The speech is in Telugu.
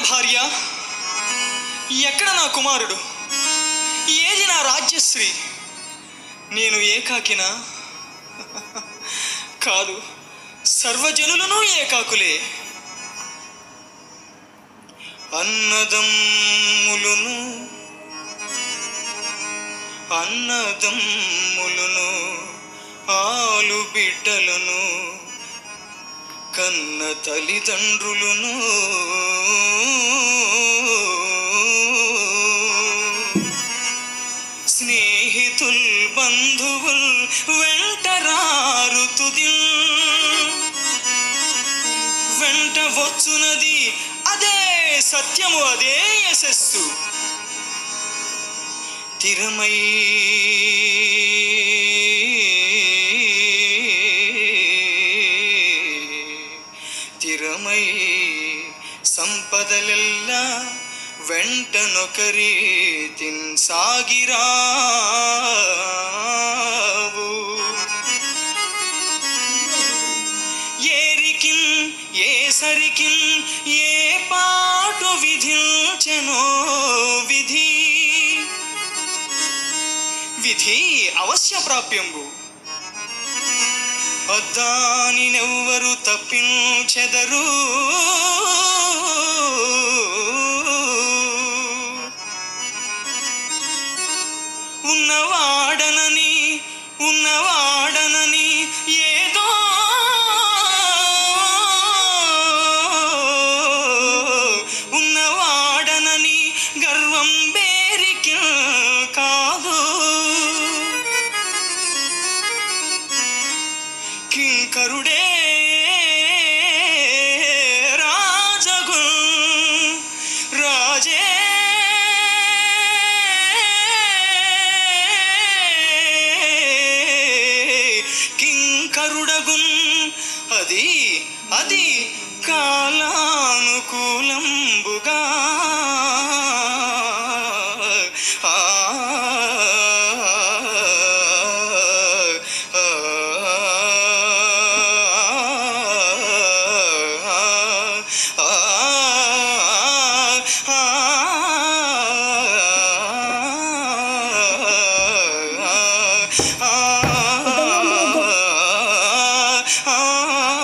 భార్య? ఎక్కడ నా కుమారుడు? ఏది నా రాజ్యశ్రీ? నేను ఏకాకినా? కాదు సర్వజనులను ఏకాకులే. అన్నదమ్ములును అన్నదమ్ములును ఆలు బిడ్డలను కన్న తల్లిదండ్రులును. స్నేహితుల్ బంధువుల్ వెంటరారు తుది వెంట వచ్చునది అదే సత్యము అదే యశస్సు. తిరమై తిరమై సంపదలెల్ల వెంటనొకరి తిన్ సాగిరావు. ఏరికిన్ ఏ సరికిన్ ఏ పాటు విధించెనో విధి. విధి అవశ్య ప్రాప్యంబు అద్దానినెవ్వరు తప్పించెదరు? ఉన్నవాడనని ఉన్నవా కింకరుడే రాజగు రాజే. కింకరుడగున్ అది అది Ah!